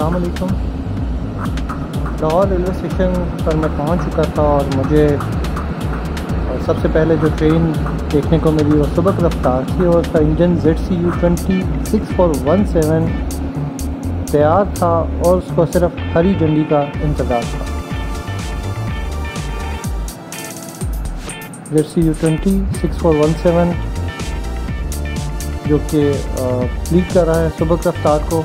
अलकुम। Lahore railway station पर मैं पहुँच चुका था और मुझे सबसे पहले जो ट्रेन देखने को मिली वो सुबह रफ्तार थी और उसका engine Z C U twenty six four one seven तैयार था और उसको सिर्फ़ हरी झंडी का इंतज़ार था। Z C U twenty six four one seven जो कि लीड कर रहा है सुबह रफ्तार को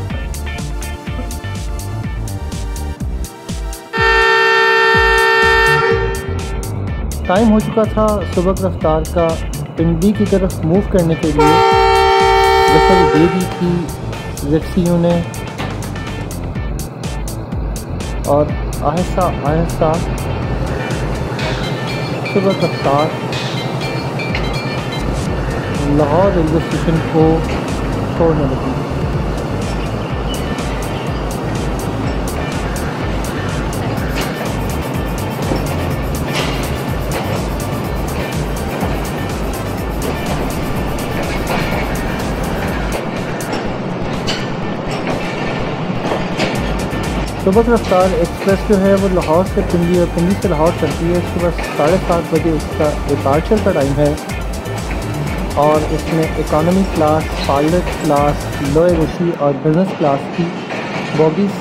टाइम हो चुका था सुबह रफ्तार का, पिंडी की तरफ़ मूव करने के लिए। विफल दे दी थी ने। और आहिस्ता आहिस्ता सुबह रफ्तार लाहौर रेलवे स्टेशन को छोड़ने लगी। सुबह रफ्तार एक्सप्रेस जो है वो लाहौर से पिंडी और पिंडी से लाहौर चलती है। सुबह साढ़े सात बजे उसका डिपार्चर का टाइम है। और इसमें economy class pilot class lower AC और बिज़नेस क्लास की बॉगीज़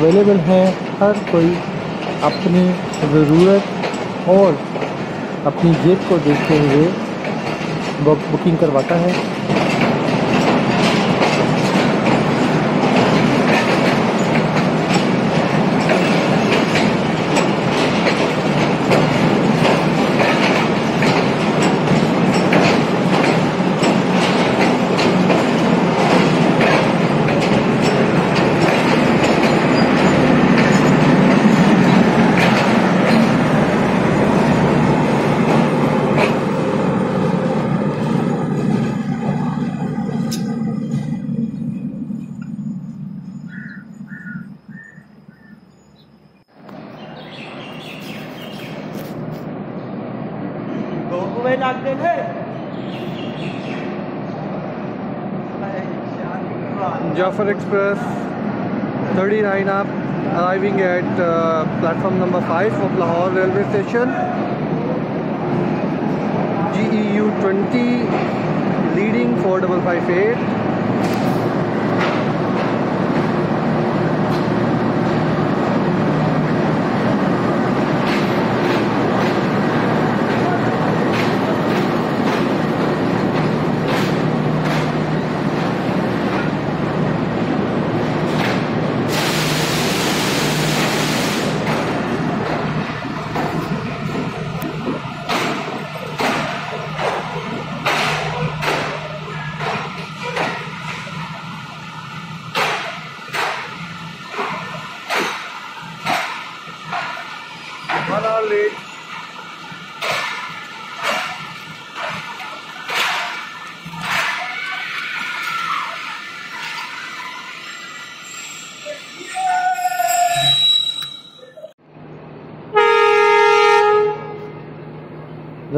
अवेलेबल हैं। हर कोई अपनी ज़रूरत और अपनी जेब को देखते हुए बुकिंग करवाता है। Jafar Express 39 up arriving at uh, platform number 5 of Lahore railway station. GEU 20 leading 4558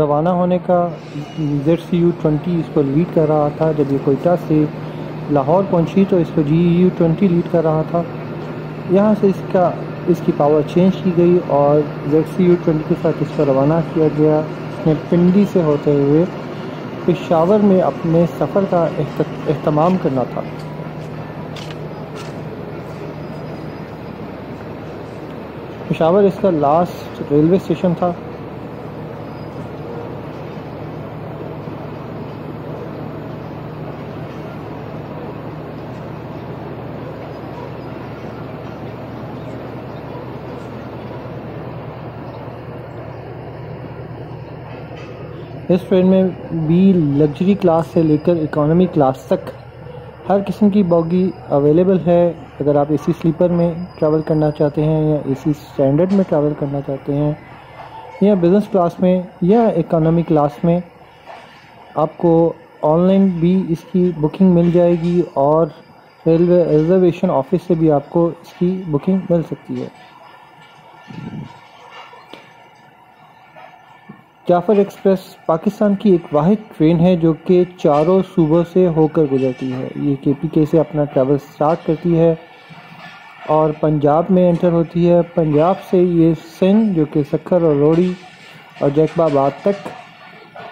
रवाना होने का जेड सी यू ट्वेंटी इसको लीड कर रहा था। जब ये कोयटा से लाहौर पहुँची तो इसको जी यू ट्वेंटी लीड कर रहा था। यहाँ से इसका, इसकी पावर चेंज की गई और जेड सी यू ट्वेंटी के साथ इसको रवाना किया गया। इसने पिंडी से होते हुए पेशावर में अपने सफ़र का अहतमाम करना था। पेशावर इसका लास्ट रेलवे स्टेशन था। इस ट्रेन में बी लग्जरी क्लास से लेकर इकोनॉमी क्लास तक हर किस्म की बॉगी अवेलेबल है। अगर आप एसी स्लीपर में ट्रैवल करना चाहते हैं या एसी स्टैंडर्ड में ट्रैवल करना चाहते हैं या बिज़नेस क्लास में या इकोनॉमी क्लास में, आपको ऑनलाइन भी इसकी बुकिंग मिल जाएगी और रेलवे रिजर्वेशन ऑफ़िस से भी आपको इसकी बुकिंग मिल सकती है। जाफ़र एक्सप्रेस पाकिस्तान की एक वाहिद ट्रेन है जो कि चारों सूबों से होकर गुजरती है। ये के पी के से अपना ट्रैवल स्टार्ट करती है और पंजाब में एंटर होती है। पंजाब से ये सिंध जो कि सखर और रोड़ी और जैकबाबाद तक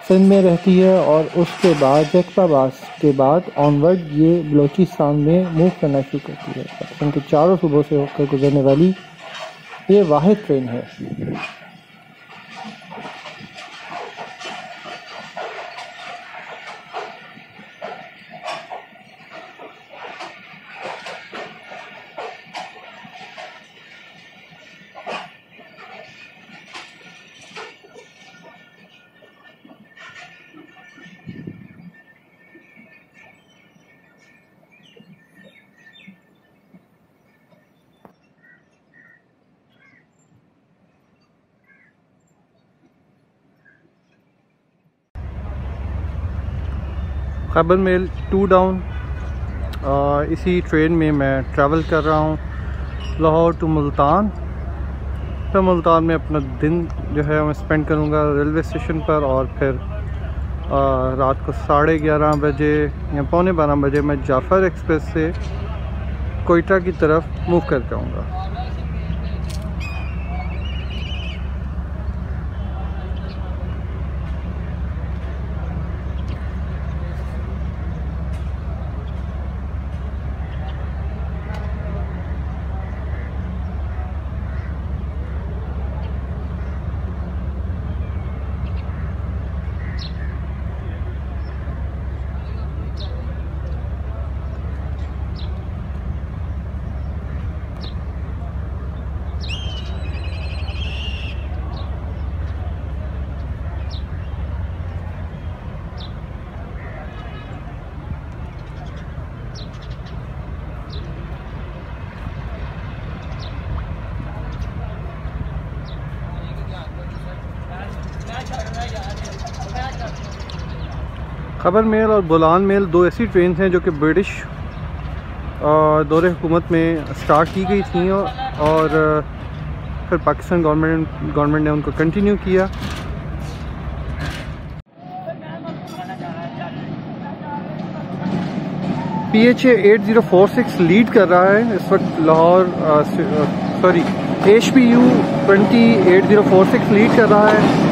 सिंध में रहती है और उसके बाद, जैकबाबाद के बाद ऑनवर्ड ये बलोचिस्तान में मूव करना शुरू करती है। पाकिस्तान के चारों सूबों से होकर गुजरने वाली ये वाद ट्रेन है। खबर मेल टू डाउन इसी ट्रेन में मैं ट्रैवल कर रहा हूँ लाहौर टू मुल्तान। फिर मुल्तान में अपना दिन जो है मैं स्पेंड करूँगा रेलवे स्टेशन पर और फिर आ, रात को साढ़े ग्यारह बजे या पौने बारह बजे मैं जाफ़र एक्सप्रेस से कोयटा की तरफ़ मूव कर जाऊँगा खबर मेल और बुलान मेल दो ऐसी ट्रेन हैं जो कि ब्रिटिश दौर हुकूमत में स्टार्ट की गई थी और फिर पाकिस्तान गवर्नमेंट गवर्नमेंट ने उनको कंटिन्यू किया। P H eight zero four six lead कर रहा है इस वक्त Lahore sorry H P U twenty eight zero four six lead कर रहा है।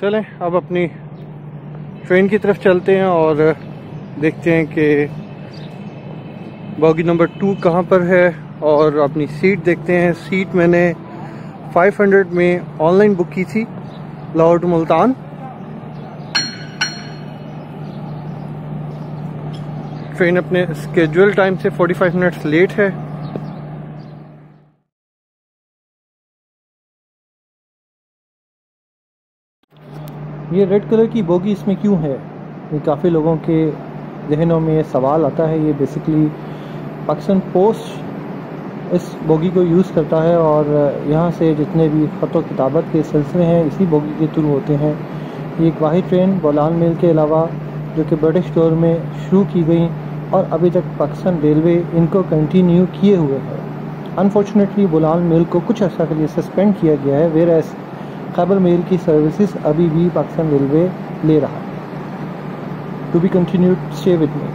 चलें, अब अपनी ट्रेन की तरफ़ चलते हैं और देखते हैं कि बॉगी नंबर टू कहाँ पर है और अपनी सीट देखते हैं। सीट मैंने 500 में ऑनलाइन बुक की थी लाहौर टू मुल्तान ट्रेन अपने स्केजुअल टाइम से 45 मिनट्स लेट है। ये रेड कलर की बोगी इसमें क्यों है? ये काफ़ी लोगों के जहनों में ये सवाल आता है। ये बेसिकली पाकिस्तान पोस्ट इस बोगी को यूज़ करता है और यहाँ से जितने भी ख़त किताबत के सिलसिले हैं, इसी बोगी के थ्रू होते हैं। ये एक वाहि ट्रेन बोलान मेल के अलावा, जो कि ब्रिटिश दौर में शुरू की गई और अभी तक पाकिस्तान रेलवे इनको कंटिन्यू किए हुए है। अनफॉर्चुनेटली बोलान मेल को कुछ अर्सा के लिए सस्पेंड किया गया है वेर एस खैबर मेल की सर्विसेज़ अभी भी पाकिस्तान रेलवे ले रहा है। To be continue stay with me